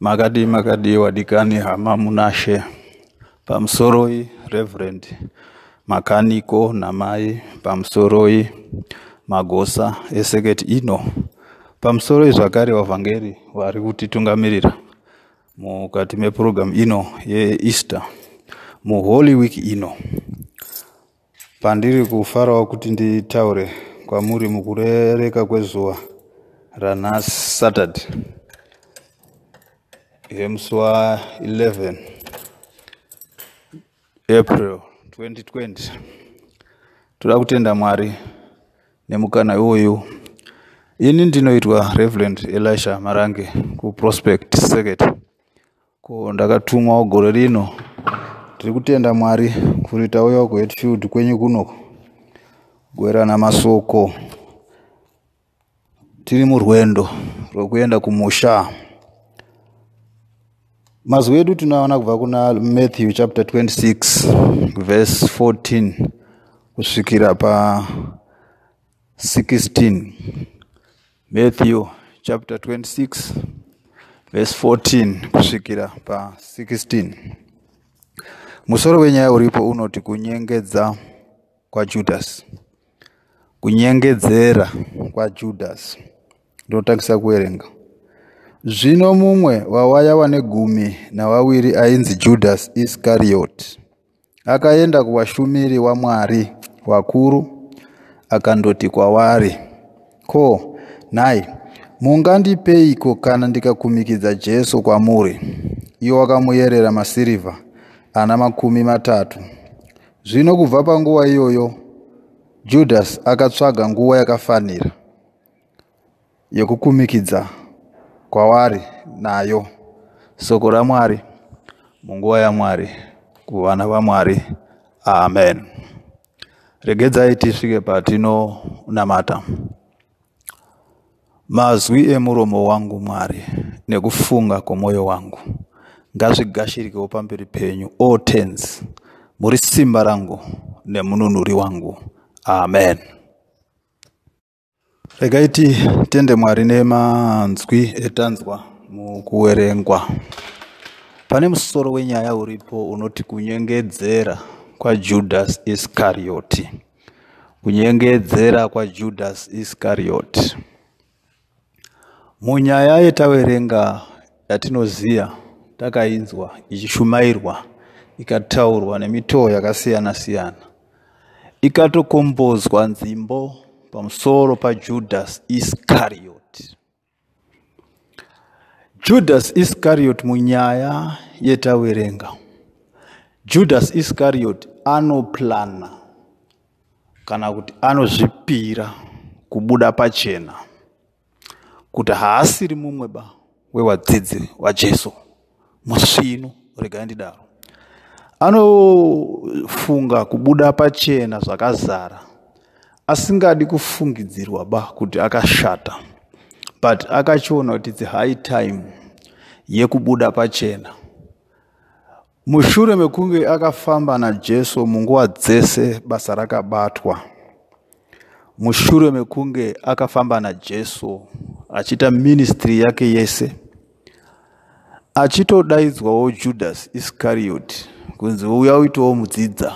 makadi makadi wadikani hama munashe pamusoroi reverend makaniko namai pamusoroi magosa eseketi ino. Pamusoroi zvakare vavhangeri vari kutitungamirira mukati mepurogiramu ino yeeaster muholy week ino. Pandiri kufarawo kuti nditaure kwamuri mukurereka kwezuva ranhasi saturday yemusi wa11 april 2020 toda kutenda mwari nemukana iwoyu. Ini ndinoitwa reverend elisha marange kuprospect secret ko ndakatumwawo gore rino tiri kutenda mwari kuri tauyawo kuhetfield kwenyu kuno kuwerana masoko. Tiri murwendo rwekuenda kumusha mazwi edu tinoona kubva kuna matthew chapter 26 verse 14 kusvikira pa 16 matthew chapter 26 verse 14 kusvikira pa 16 musoro wenyaya uripo unoti kunyengedza kwajudhasi kunyengedzera kwajudhasi ndinotangisa kuverenga zvino mumwe wawaya wane gumi navaviri ainzi judhasi iskarioti akaenda kuvashumiri wamwari vakuru akandoti kwavari ko nhai mungandipeiko kana ndikakumikidza jesu kwamuri? Iwo akamuyerera masirivha ana makumi matatu. Zvino kubva panguva iyoyo judhasi akatsvaga nguva yakafanira yekukumikidza kwavari nayo. Soko ramwari munguva yamwari kuvana vamwari amen. Regedzai tisvike patinonamata mazwi emuromo wangu mwari nekufunga kwomwoyo wangu. Ngazvigashirikewo pamberi penyu o tens muri simba rangu nemununuri wangu. Amen regai titende mwari nemanzwi etanzwa mukuverengwa pane musoro wenyaya uripo unoti kunyengedzera kwajudhasi iskarioti. Kunyengedzera kwajudhasi iskarioti. Munyaya yetaverenga yatinoziya takainzwa ichishumairwa ikataurwa nemitoo yakasiyana siyana ikatokombozwa nzimbo pamusoro pajudhasi iskarioti judhasi iskarioti munyaya yetaverenga judhasi iskarioti anoplana kana kuti anozvipira kubuda pachena kuti haasiri mumwe ba wewadzidzi wajesu. Musvino regai ndidaro. Anofunga kubuda pachena zvakazara asingadi kufungidzirwa ba kuti akashata but akachiona kuti its high time yekubuda pachena. Mushure mekunge akafamba najesu munguva dzese basa rakabatwa mushure mekunge akafamba najesu achiita ministry yake yese achitodaidzwawo judhasi iskarioti kunzi uya uitowo mudzidza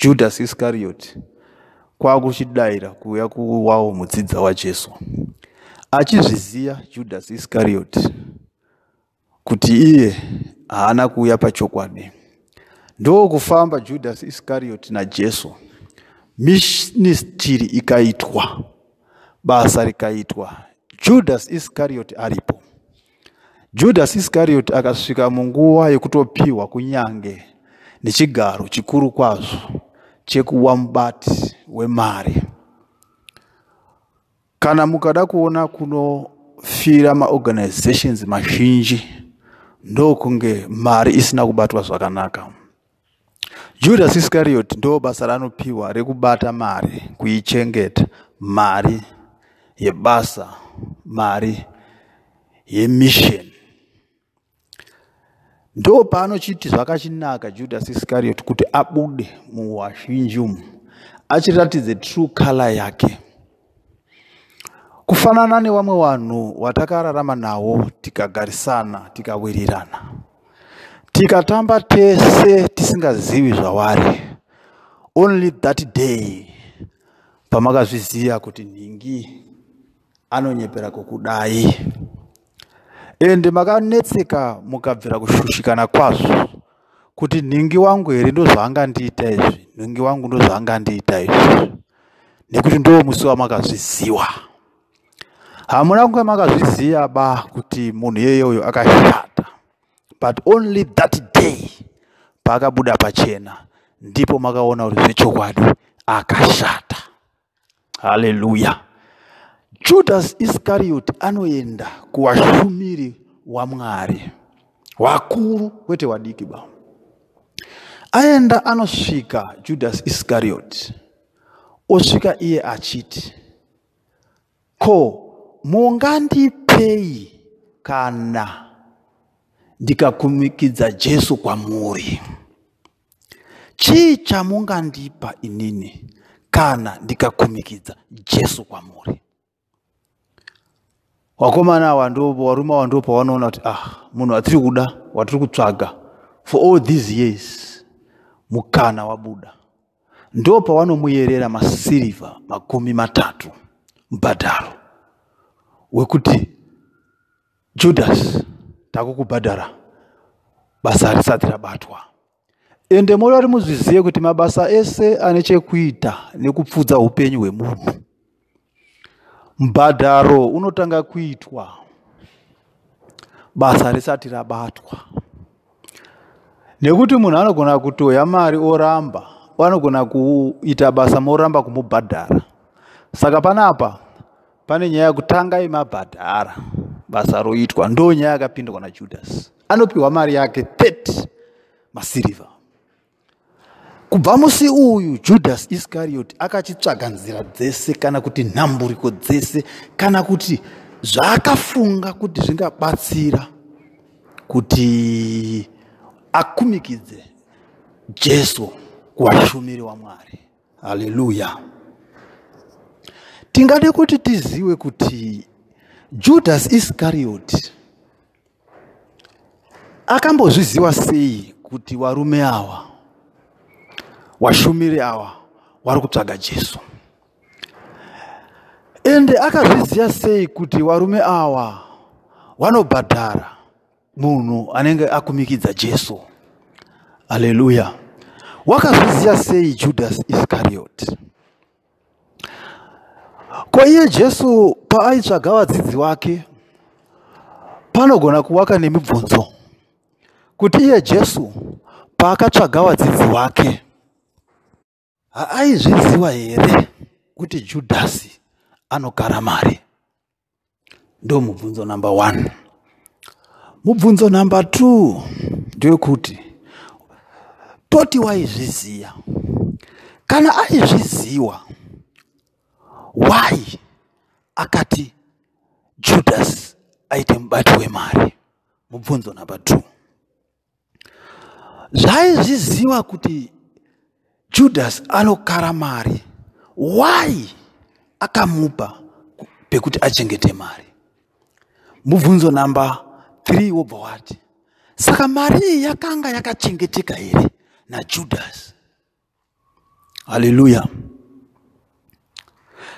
judhasi iskarioti kwakuchidayira kuuya kuwawo mudzidza wajesu. Achizviziva judhasi iskarioti kuti iye haana kuuya pachokwadi. Ndokufamba judhasi iskarioti najesu ministiri ikaitwa basa rikaitwa judhasi iskarioti aripo. Judhasi iskarioti akasvika munguva yekutopiwa kunyange nechigaro chikuru kwazvo chekuva mubati wemari. Kana mukada kuona kunofira maorganizations mazhinji ndokunge mari isina kubatwa zvakanaka. Judas iskarioti ndo basa ranopiwa rekubata mari kuichengeta mari yebasa mari yemisheni ndo paanochiti zvakachinaka judas iskarioti kuti abude muwazhinji umu achiratidze true color yake. Kufanana nevamwe vanhu vatakararama navo tikagarisana tikawirirana. Tikatamba tese tisingazivi zvavari. Only that day pamakazviziva kuti nhingi anonyepera kukudai ende makanetseka mukabvira kushushikana kwazvo kuti nhingi wangu here ndozvaangandiita izvi? Nhingi wangu ndozvaangandiita izvi? Nekuti ndo musi wamakazviziwa. Hamuna kunge makazviziva ba kuti munhu iyeyoyo akashata. But only that day paakabuda pachena ndipo makaona kuti zvechokwadi akashata. Haleluya judas iscariot anoenda kuwashumiri wamwari wakuru kwete wadiki ba aenda anosvika judas iscariot osvika iye achiti ko mungandipei kana ndikakumikidza jesu kwamuri? Chii chamungandipa inini kana ndikakumikidza jesu kwamuri? Vakomana ava ndopo varume ava ndo pavanoona kuti ah munhu atiri kuda watiri kutsvaga for all these years mukana wabuda ndo pavanomuyerera masirivha makumi matatu mubhadharo wekuti judas takukubhadhara basa risati rabatwa. Ende moda kuti muzvizive kuti mabasa ese ane chekuita nekupfudza upenyu hwemunhu. Mubhadharo unotanga kuitwa basa risati rabatwa nekuti munhu anogona kutoya mari oramba anogona kuita basa moramba kumubhadhara. Saka panapa pane nyaya yekutanga imabhadhara basa roitwa ndo nyaya yakapindwa najudas anopiwa mari yake 30 masirivha kubva musi uyu judas iscariot akachitsvaga nzira dzese kana kuti nhamburiko dzese kana kuti zvaakafunga kuti zvingabatsira kuti akumikidze jesu kuvashumiri wamwari haleluya tingade kuti tizive kuti judas iscariot akambozviziva sei kuti varume ava vashumiri ava vari kutsvaga jesu? Ende akazviziva sei kuti varume ava vanobhadhara munhu anenge akumikidza jesu. Haleluya wakazviziva sei judas iscariot? Ko iye jesu paaitsvaga vadzidzi vake panogona kuvaka nemibvunzo kuti iye jesu paakatsvaga vadzidzi vake? Haaizviziva here kuti judhasi anogara mari? Ndo mubvunzo number one mubvunzo number two ndewekuti toti waizviziya? Kana aizviziwa why? Akati judas aite mubati wemari. Mubvunzo number two. Zvaizviziva kuti judas anokara mari why akamupa pekuti achengete mari? Mubvunzo namba 3 wobva wati. Saka mari iyi yakanga yakachengeteka here najudas haleluya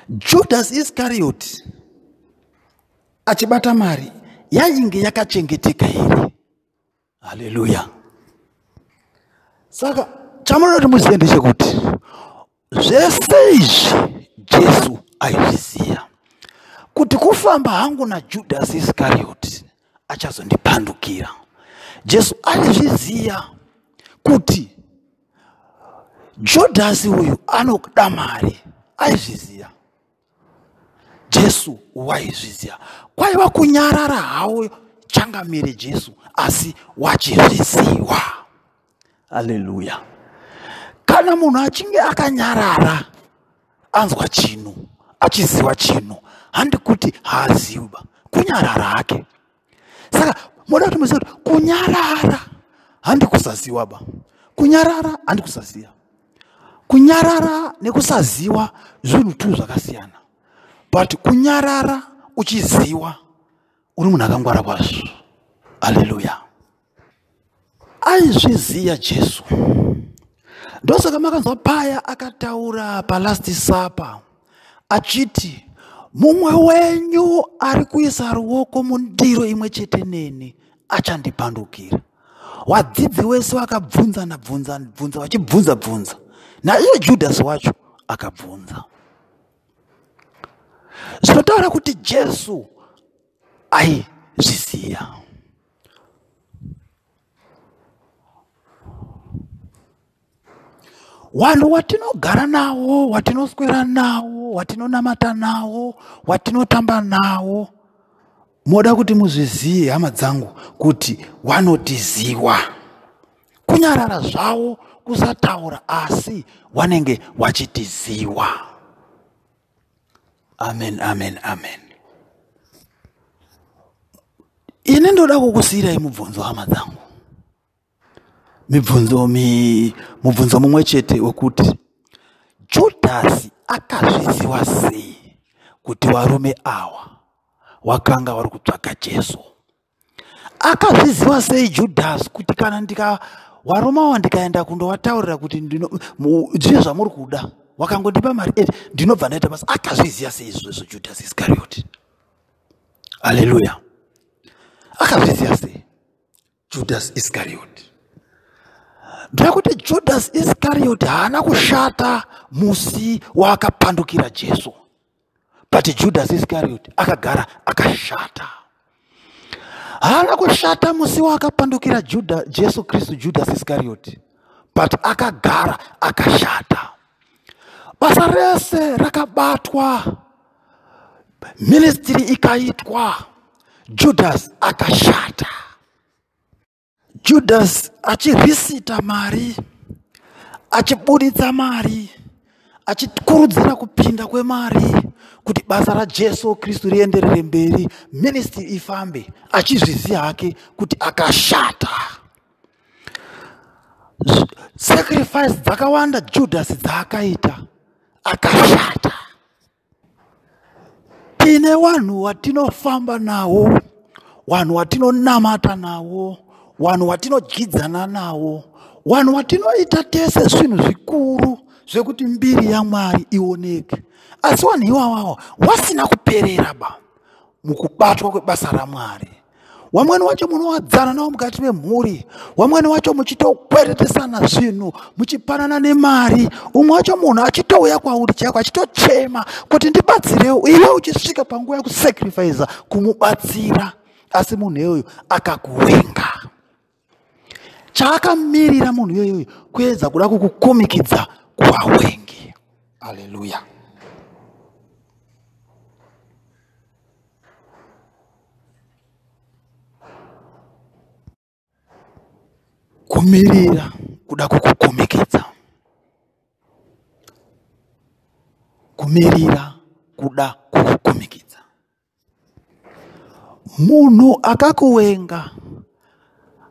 judas iscariot achibata mari yainge yakachengeteka here haleluya saka chamunoda kuti muzive ndechekuti zvese izvi jesu aizviziva kuti kufamba hangu najudas iscariot achazondipandukira. Jesu aizviziva kuti judhasi uyu anoda mari aizviziva jesu waizviziva kwaiva kunyarara hawo changamire jesu asi wachizviziva haleluya kana munhu achinge akanyarara anzwa chinhu achiziva chinhu handi kuti haaziviba kunyarara hake saka moda kuti muziva kuti kunyarara handi kusaziva ba. Kunyarara handi kusaziva kunyarara nekusaziva zvinhu tu zvakasiyana. But kunyarara uchiziva uri munhu akangwara kwazvo aleluya aizviziva jesu. Ndosaka makanzwa paya akataura palast sapa achiti mumwe wenyu ari kuisa ruoko mundiro imwe chete neni achandipandukira. Wadzidzi wese wakabvunza nabvunza bvunza vachibvunza bvunza. Naiye judhasi wacho akabvunza. Zvinotaura kuti jesu aizviziya vanhu watinogara navo watinoswera navo watinonamata navo watinotamba navo moda kuti muzvizive hama dzangu kuti wanotiziwa kunyarara zvavo kusataura asi wanenge wachitiziwa amen amen amen. Ini ndoda kukusiyirai mubvunzo hama dzangu mibvunzo mi mubvunzo mumwe chete wekuti judhasi akazviziva sei kuti varume ava wakanga vari kutsvaga jesu? Akazviziva sei judhasi kuti kana ndika varume ava ndikaenda kundovataurira kuti zvine zvamuri kuda wakangondipa mari? Eti ndinobva ndaita basa. Akazviziva sei izvozvo judhasi iskarioti? Aleluya akazviziva sei judhasi iskarioti ndoda kuti judhasi iskarioti haana kushata musi waakapandukira jesu. But judhasi iskarioti akagara akashata. Haana kushata musi waakapandukira jesu kristu judhasi iskarioti but akagara akashata. Basa rese rakabatwa ministiri ikaitwa judhasi akashata judhasi achirisita mari achibuditsa mari achikurudzira kupinda kwemari kuti basa rajesu kristu rienderere mberi ministry ifambe achizviziva hake kuti akashata. Sacrifice dzakawanda judhasi dzaakaita akashata. Tine vanhu vatinofamba nawo vanhu vatinonamata nawo vanhu vatinodyidzana nawo vanhu vatinoita tese zvinhu zvikuru zvekuti mbiri yamwari ioneke. Asi vanhu ivavawo vasina kuperera ba mukubatwa kwebasa ramwari. Vamweni vacho munovadzana navo mukati memhuri vamweni vacho muchitokweretesana zvinhu muchipanana nemari. Umwe wacho munhu achitouya kwauri chaiko achitochema kuti ndibatsirewo iwe uchisvika panguva yekusacrifica kumubatsira. Asi munhu iyoyo akakuwenga chaakamirira munhu iyoyoyo kuedza kuda kukukumikidza kuvawengi aleluya kumirira kuda kukukumikidza. Kumirira kuda kukukumikidza. Munhu akakuwenga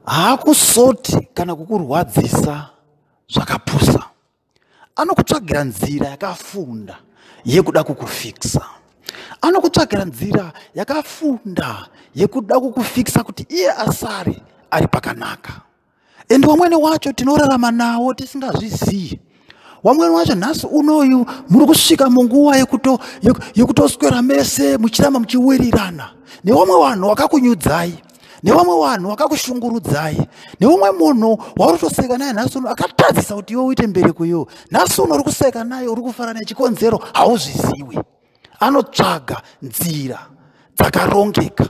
haakusoti kana kukurwadzisa zvakapusa. Anokutsvagira nzira yakafunda yekuda kukufikisa. Anokutsvagira nzira yakafunda yekuda kukufikisa kuti iye asare ari pakanaka. Ende wamwene wacho tinorarama nawo tisingazvizivi wamwene wacho nhasi unoyu muri kusvika munguva yekutoswera mese muchiramba muchiwirirana. Nevamwe vanhu vakakunyudzai nevamwe vanhu vakakushungurudzai neumwe munhu wauri kutoseka naye nhasi uno akatadzisa kuti iwe uite mbereko iyoyo nhasi uno uri kuseka naye uri kufara nechikonzero hauzviziwi anotsvaga nzira dzakarongeka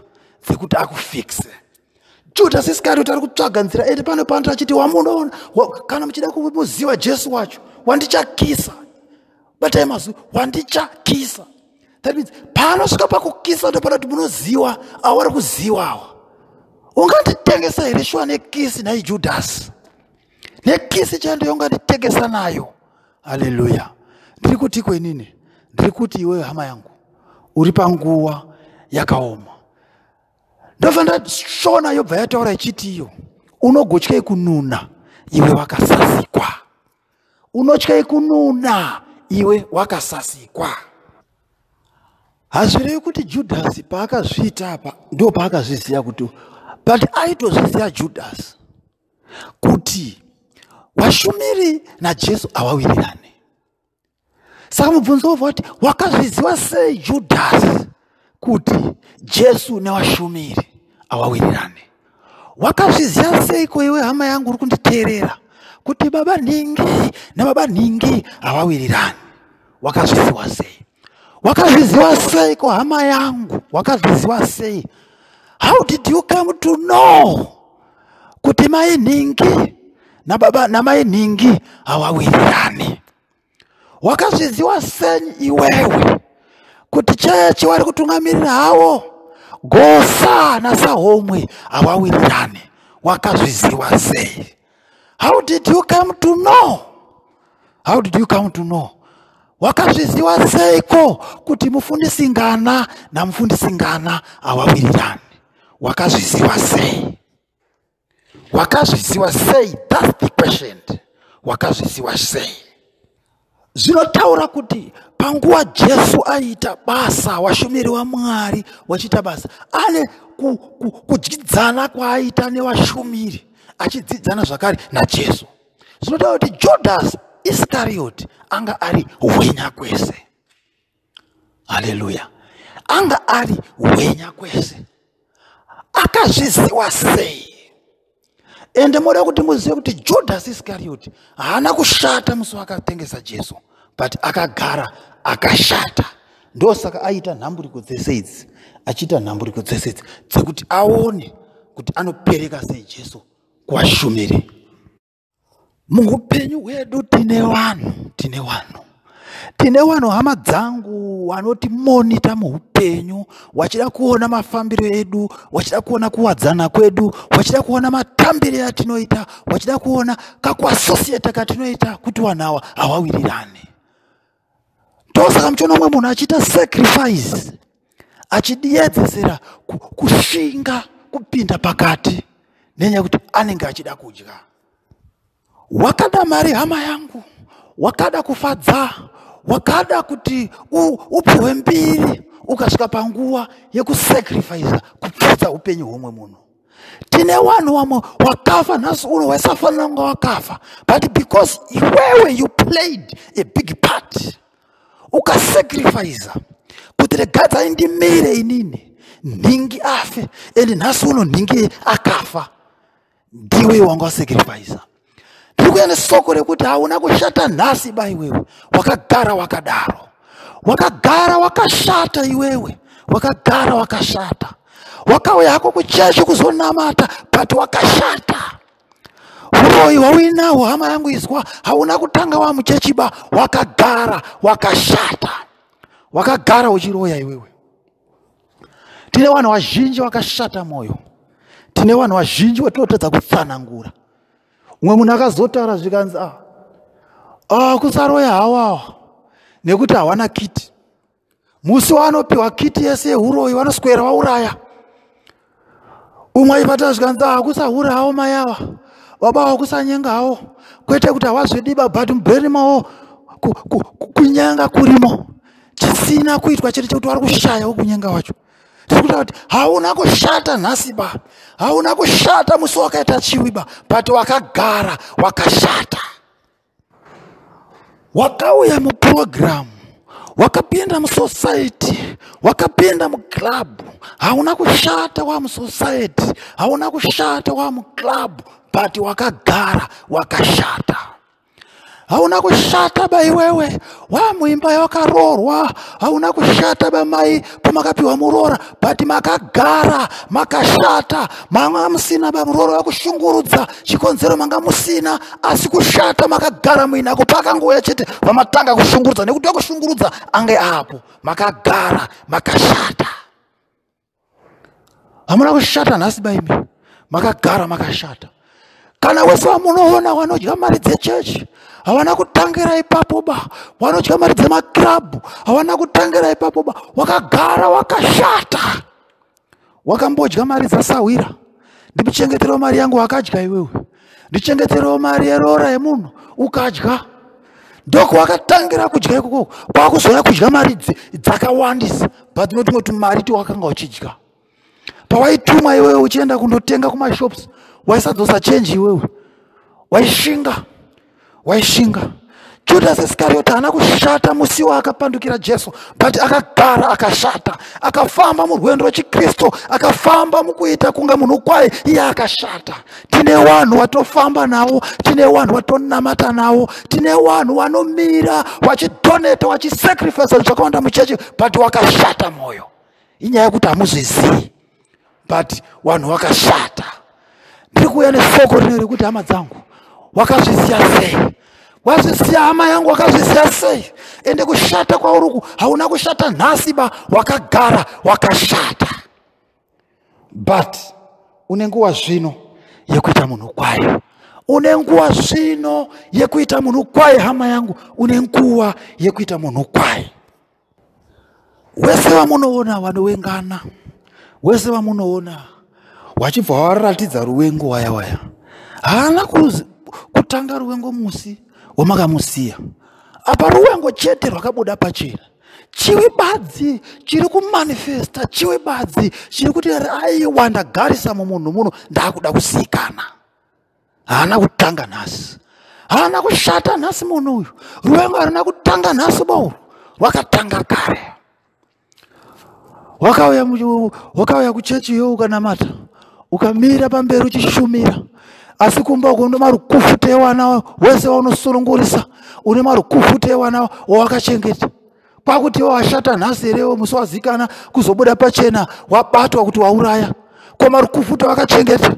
dzekuti akufikise judas iskarioti ari kutsvaga nzira ende pane panoita achiti wamunoona kana muchida kumuziva jesu wacho wandichakisa. Batai mazwi wandichakisa. That means paanosvika pakukisa ndopana kuti munoziva avo vari kuzivawa unganditengesa here shuwa nekisi nhai judhasi nekisi chaindoyo unganditengesa nayo. Haleluya. Ndiri kuti kwenini ndiri kuti iweyo hama yangu. Uri panguva yakaoma. Ndobva ndashona yobva yataura ichiti iyo. Unogotyai kununa iwe wakasasikwa. Unotyai kununa iwe wakasasikwa. Hazvirevi kuti judhasi paakazviita apa ndo paakazviziva kuti but aitozviziva judhasi kuti vashumiri najesu avawirirane saka mubvunzo wobva kuti wakazviziva sei judhasi kuti jesu nevashumiri avawirirane wakazviziva seiko iwe hama yangu uri kunditeerera kuti baba nhingi nababa nhingi havawirirani wakazviziva sei. Wakazviziva seiko hama yangu. Wakazviziva sei how did you come to know? Kuti mai baba na mai ningi? Havawirirani wakazviziwa senyi iwewe. Kuti chechi wari kutungamirira havo gosa nasahomwe awawirirani wakazviziwa sei. How did you come to know? How did you come to know? Wakazviziwa seiko? Kuti mufundisi ngana namufundisi ngana wakazviziva sei? Wakazviziva sei? Thats the question. Wakazviziva sei? Zvinotaura kuti panguva jesu aita basa washumiri wamwari wachiita basa ane kudyidzana kwaaita nevashumiri achidzidzana zvakare najesu zvinotaura kuti judas iskarioti anga ari hwenya kwese. Haleluya anga ari hwenya kwese akazviziva sei. Ende moda kuti muzive kuti judas iskarioti haana kushata musi wakatengesa jesu but akagara akashata. Ndosaka aita nhamburiko dzese idzi achiita nhamburiko dzese idzi dzekuti aone kuti anopereka sei jesu kuvashumiri muupenyu hwedu tine vanhu tine vanhu tine vanhu hama dzangu vanotimonita muupenyu wachida kuona mafambiro edu wachida kuona kuwadzana kwedu wachida kuona matambiro atinoita wachida kuona kakuasosieta katinoita kuti vanhu ava havawirirani ndosaka muchiona umwe munhu achiita sacrifice achidiedzesera kusvinga kupinda pakati nenyaya yekuti anenge achida kudya. Wakada mari hama yangu wakada kufadza wakada kuti upiwe mbiri ukasvika panguva yekusacrifica kupfudza upenyu hwomwe munhu. Tine vanhu vamwe wakafa nhasi uno waisafanira kunga wakafa but because iwewe you played a big part ukasacrifica kuti regadzai ndimire inini nhingi afe ende nhasi uno nhingi akafa ndiwe wanga wasacrifica kuya nesoko rekuti hauna kushata nhasi ba iwewe. Wakagara wakadaro. Wakagara wakashata iwewe. Wakagara wakashata. Wakauya hako kuchechi kuzonamata but wakashata. Uroyi wauinawo hama yangu izwa hauna kutanga wa muchechi ba. Wakagara wakashata. Wakagara uchiroya iwewe. Tine vanhu vazhinji vakashata mwoyo tine vanhu vazhinji vatinotedza kutsanangura umwe munhu akazotaura zvikanzi a ah, kusaroya hawawa nekuti hawana kiti. Musi waanopiwa kiti yese yeuroyi vanoswera vauraya umwe aipata zvikanzi a ah, kusaurawo mai ava baba va kusanyengawo kwete kuti havazvidiba but mubherimawo kunyenga kurimo. Chisina kuitwa chete chekuti vari kushayawo kunyenga wacho tiri kutaura kuti hauna kushata nhasi ba. Hauna kushata musi wakaita chiwi ba. But wakagara wakashata. Wakauya mupurogiramu wakapinda musociety wakapinda muclubhu hauna kushata wa musociety hauna kushata wa muclubhu but wakagara wakashata hauna kushata ba iwewe. Wamuimba yawakaroorwa hauna kushata ba mai pamakapiwa muroora but makagara makashata. Manga musina ba muroora wakushungurudza chikonzero manga musina. Asi kushata makagara muinako pakanguya chete. Vamatanga kushungurudza nekuti wakushungurudza ange apo makagara makashata. Hamuna kushata nhasi baimi makagara makashata. Kana wese vamunoona vanodya mari dzechechi havana kutangira ipapo ba. Vanodya mari dzemakirabhu havana kutangira ipapo ba. Wakagara wakashata. Wakambodya mari dzasahwira ndikuchengeterewo mari yangu wakadya iwewe. Ndichengeterewo mari yeroora yemunhu. Ukadya. Ndokwakatangira kudya ikoko. Kwakuzoya kudya mari dzakawandisa. But notumwe tumari tiwakanga uchidya. Pawaitumwa iwewe uchienda kundotenga kumashops waisadzosa chenji iwewe? Waishinga waishinga. Judas iskarioti haana kushata musi waakapandukira jesu but akagara akashata akafamba murwendo rwechikristu akafamba mukuita kunge munhu kwaye iye akashata. Tine vanhu watofamba navo tine vanhu watonamata navo tine vanhu vanomira wachidoneta wachisacrifica zvakawanda muchechi but wakashata mwoyo. Inyaya yekuti hamuzvizii but vanhu vakashata. Ndiri kuuya nesoko rino rekuti hama dzangu wakazviziya sei? Wazviziya hama yangu wakazviziya sei? Ende kushata kwauruku hauna kushata nhasi ba wakagara wakashata. But une nguva zvino yekuita munhu kwayo une nguva zvino yekuita munhu kwaye hama yangu. Une nguva yekuita munhu kwaye. Wese vamunoona vanowengana wese vamunoona wachibva waratidza ruwengo waya waya haana kutanga ruwengo musi wamakamusiya. Apa ruwengo chete rwakabuda pachena. Chiwi badzi chiri kumanifesta chiwi badzi chiri kuti aiwa ndagarisa mumunhu muno ndaakuda kusikana. Haana kutanga nhasi. Haana kushata nhasi munhu uyu. Ruwengo harina kutanga nhasi bouru rwakatanga kare. Wakauya wakauya kuchechi iyo ukanamata ukamira pamberi uchishumira asi kumba uko une marukufuta ewana wese waunosunungurisa une marukufuta ewana wawakachengeta. Kwakuti washata nhasi herewo musi wazikana kuzobuda pachena wabatwa kuti wauraya. Kwa marukufuta wakachengeta.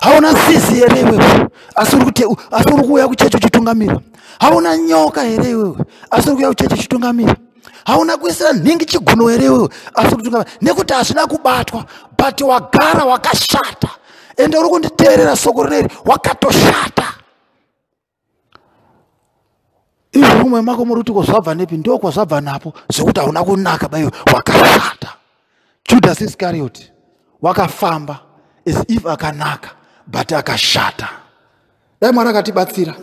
Hauna zizi here iwewe? Asi uri kuuya kuchechi uchitungamira. Hauna nyoka here iwewe? Asi uri kuuya kuchechi uchitungamira. Hauna kuisira nhingi chiguno here iwewe? Asi kutungamira. Nekuti hazvina kubatwa but wagara wakashata ende uri kunditeerera soko rineri wakatoshata. Izvo mumwe mako muri kuti kwazvabva nepi ndo kwazvabva napo zvekuti hauna kunaka baiwe wakashata. Judas iskarioti wakafamba as if akanaka but akashata. Dai mwari akatibatsira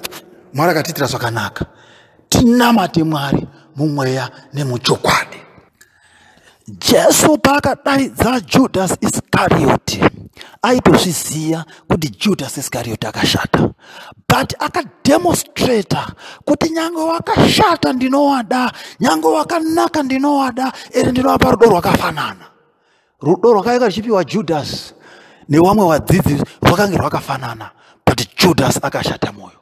mwari akatiitira zvakanaka. Tinamate mwari mumweya nemuchokwadi. Jesu paakadaidza judas iskarioti aitozviziva kuti judas iskarioti akashata but akademonstrata kuti nyange wakashata ndinovada nyange wakanaka ndinovada ere ndinovapa rudo rwakafanana. Rudo rwakanga ruchipiwa judas nevamwe vadzidzi rwakange rwakafanana but judas akashata mwoyo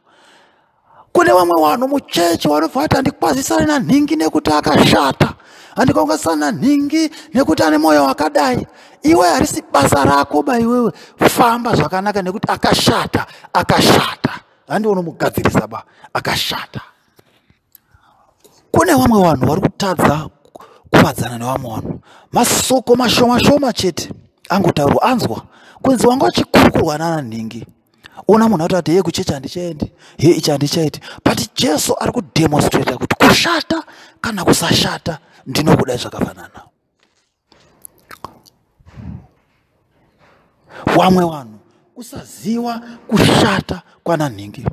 kune vamwe vanhu muchechi vanobva vati handikwazisani nanhingi nekuti akashata handikwangasani nanhingi nekuti ane mwoyo wakadai. Iwe harisi basa rako ba iwewe famba zvakanaka nekuti akashata akashata. Handionomugadzirisa ba akashata. Kune vamwe vanhu vari kutadza kuvadzana nevamwe vanhu. Masoko mashoma shoma chete angotaurwa anzwa. Kunzi wanga uchikurukurwana nanhingi una munhu ati ati ye kuchechi handichaendi ye ichi handichaiti but jesu ari kudemonstrata kuti kushata kana kusashata ndinokudai zvakafanana. Vamwe vanhu kusaziva kushata kwana nhingi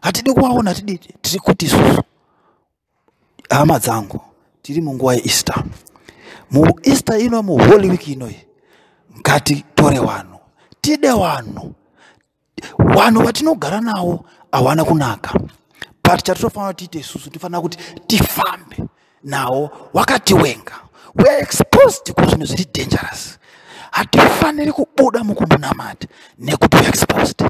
hatidi kuvaona tidi tiri kuti isusu. Hama dzangu tiri munguva yeeaster. Mueaster ino muholy week inoi ngatitore vanhu tide vanhu vanhu vatinogara navo hawana kunaka. But chatitofanira tiite isusu tifanira kuti tifambe navo wakatiwenga weare exposed kuzvinhu zviri dangerous. Hatifaniri kubuda mukumunamata nekuti weexposed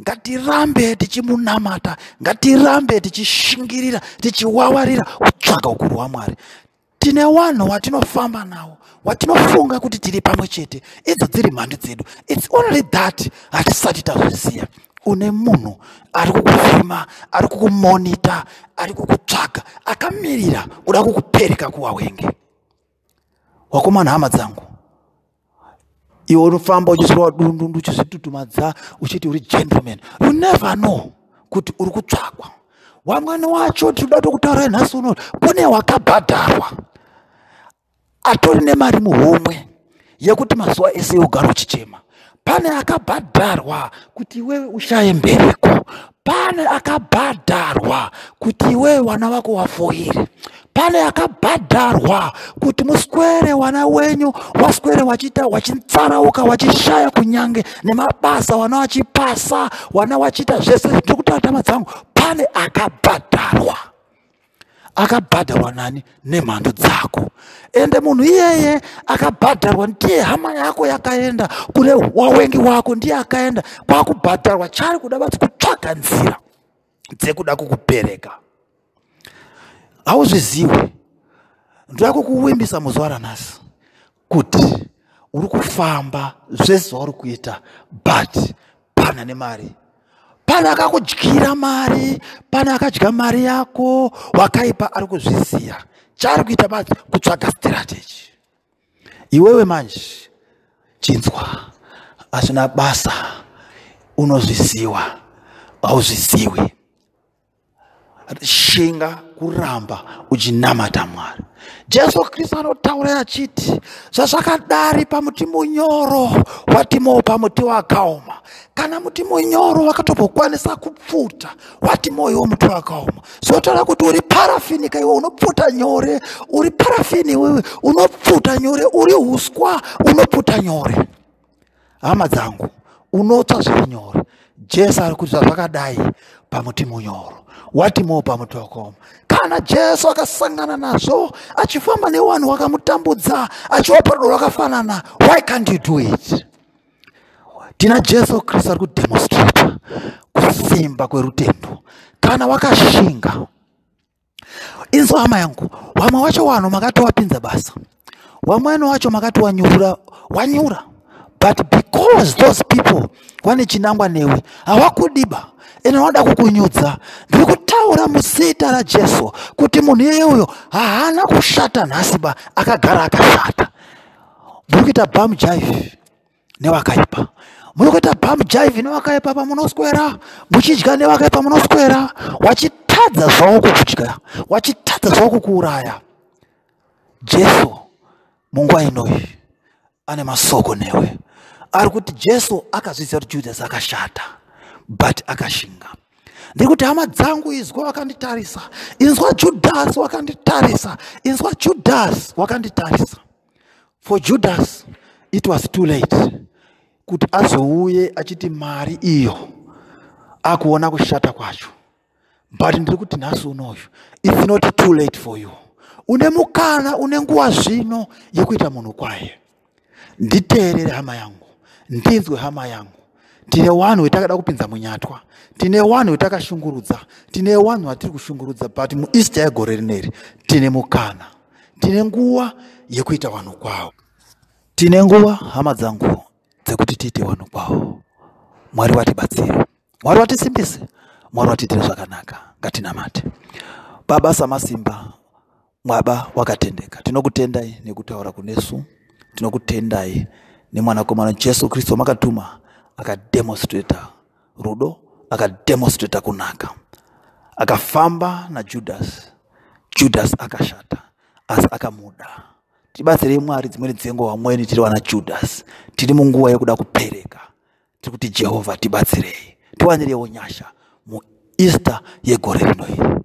ngatirambe tichimunamata ngatirambe tichishingirira tichiwawarira kutsvaga ukuru hwamwari. Tine vanhu vatinofamba navo watinofunga kuti tiri pamwe chete. Idzo dziri mhando dzedu. Its only that hatisati tazviziva une munhu ari kukufima ari kukumonita ari kukutsvaga akamirira kuda kukupereka kuwawenge wakomana hama dzangu iwe unofamba uchisirwa dundundu uchizvitutumadza uchiti uri gentleman you never know kuti uri kutsvagwa. Wamwene wacho tinoda tokutaura nhasi uno kune wakabhadharwa. Atori nemari muhomwe yekuti mazuva ese ugara uchichema pane akabhadharwa kuti iwewe ushaye mbereko. Pane akabhadharwa kuti iwewe wana wako wafoire pane akabhadharwa kuti muswere wana wenyu waswere wachiita wachitsarauka wachishaya kunyange nemabasa wana wachipasa wana wachiita zvese ndiri kutaura tama dzangu. Pane akabhadharwa akabhadharwa nani nemhando dzako. Ende munhu iyeye akabhadharwa ndiye hama yako yakaenda kune wawengi wako ndiye akaenda kwakubhadharwa chari kuda basi kutsvaga nzira dzekuda kukupereka. Hauzvizivi ndoda kukuwimbisa muzuva ranhasi kuti uri kufamba zvese zvauri kuita but pana nemari pane akakudyira mari pane akadya mari yako wakaipa ari kuzviziva chaari kuita basi kutsvaga strategy. Iwewe manje chinzwa hazvina basa unozviziva hauzvizivi shinga kuramba uchinamata mwari jesu kristu anotaura achiti zvazvakadari pamuti munyoro watimowo pamuti wakaoma. Kana muti munyoro wakatobokwanisa kupfuta watimowo iwo muti wakaoma. Zvotaura kuti uri parafinika iwe unopfuta nyore uri parafini iwewe unopfuta nyore uri uswa unopfuta nyore. Hama dzangu unotsva zviri nyore jesu ari kuti zvazvakadai pamuti munyoro. Watimowo pamuti wakaoma kana jesu akasangana nazvo achifamba nevanhu vakamutambudza achiwapa rudo rwakafanana why can't you do it? Tina jesu kristu ari kudemonstrata kusimba kwerutendo. Kana wakashinga inzo hama yangu wamwe wacho vanhu makati wapinza basa wamwene wacho makati wanyura wanyura but because those people vane chinangwa newe havakudiba ene vanoda kukunyudza. Ndiri kutaura muzita rajesu kuti munhu iyeuyo haana kushata nhasi ba akagara akashata. Muri kuita bam jive nevakaipa. Muri kuita bam jive nevakaipa pamunoswera muchidya nevakaipa munoswera wachitadza zvavo kukudya wachitadza zvavo kukuuraya. Jesu munguva inoyi ane masoko newe ari kuti jesu akazvizisa kuti judhasi akashata but akashinga. Ndiri kuti hama dzangu izwa wakanditarisa inzwa judhasi wakanditarisa inzwa judhasi wakanditarisa. For judas it was too late kuti azouye achiti mari iyo akuona kushata kwacho. But ndiri kuti nhasi unoyu its not too late for you. Une mukana une nguva zvino yekuita munhu kwaye. Nditeerere hama yangu ndinzwe hama yangu. Tine wanhu wetakada kupinza munyatwa. Tine wanhu wetakashungurudza tine wanhu watiri kushungurudza but mueaster yegore rineri tine mukana. Tine nguva yekuita vanhu kwavo tine nguva hama dzangu dzekuti tiite vanhu kwavo mwari vatibatsire mwari vatisimbise mwari vatiitire zvakanaka. Ngatinamate. Baba samasimba mwaba wakatendeka. Tinokutendai nekutaura kunesu. Tinokutendai nemwanakomana jesu kristu wamakatuma akademonstrata rudo akademonstrata kunaka. Akafamba najudas judas. Akashata asi akamuda. Tibatsirei mwari dzimweni dzengo vamweni tiri vana judas. Tiri munguva yekuda kupereka tiri kuti jehovha tibatsirei. Tiwanirewo nyasha mueaster yegore rino iri.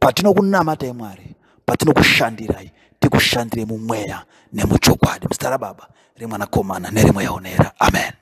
Patinokunamatai mwari patinokushandirai tikushandire mumweya nemuchokwadi muzita rimwe anakomana nerimo yahonera amen.